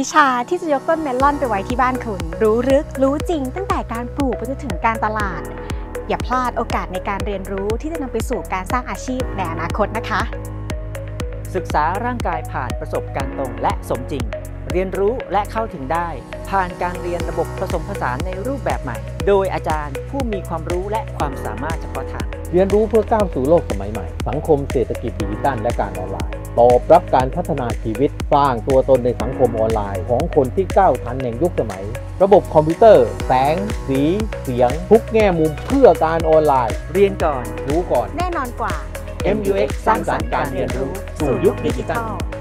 วิชาที่จะยกต้นเมลอนไปไว้ที่บ้านคุณ รู้ลึกรู้จริง ตั้งแต่การปลูกไปจนถึงการตลาด อย่าพลาดโอกาสในการเรียนรู้ที่จะนำไปสู่การสร้างอาชีพในอนาคตนะคะ ศึกษาร่างกายผ่านประสบการณ์ตรงและสมจริง เรียนรู้และเข้าถึงได้ ผ่านการเรียนระบบผสมผสานในรูปแบบใหม่ โดยอาจารย์ผู้มีความรู้และความสามารถเฉพาะทาง เรียนรู้เพื่อก้าวสู่โลกสมัยใหม่ สังคมเศรษฐกิจดิจิทัลและการออนไลน์ ตอบรับการพัฒนาชีวิตสร้างตัวตนในสังคมออนไลน์ ของคนที่ก้าวทันในยุคสมัย ระบบคอมพิวเตอร์ แสง สี เสียง ทุกแง่มุมเพื่อการออนไลน์ เรียนก่อน รู้ก่อน แน่นอนกว่า MUX สร้างสรรค์การเรียนรู้สู่ยุคดิจิทัล